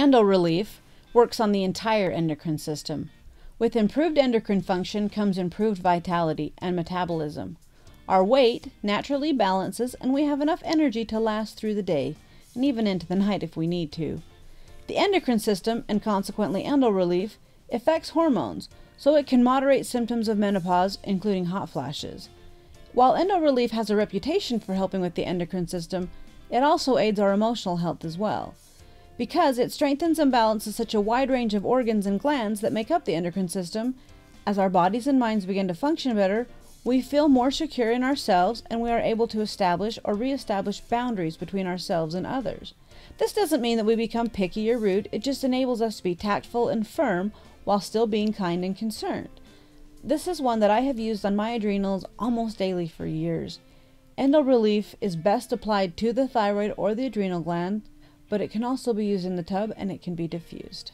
Endorelief works on the entire endocrine system. With improved endocrine function comes improved vitality and metabolism. Our weight naturally balances and we have enough energy to last through the day and even into the night if we need to. The endocrine system, and consequently Endorelief, affects hormones, so it can moderate symptoms of menopause, including hot flashes. While Endorelief has a reputation for helping with the endocrine system, it also aids our emotional health as well. Because it strengthens and balances such a wide range of organs and glands that make up the endocrine system, as our bodies and minds begin to function better, we feel more secure in ourselves and we are able to establish or re-establish boundaries between ourselves and others. This doesn't mean that we become picky or rude, it just enables us to be tactful and firm while still being kind and concerned. This is one that I have used on my adrenals almost daily for years. Endo relief is best applied to the thyroid or the adrenal gland, but it can also be used in the tub and it can be diffused.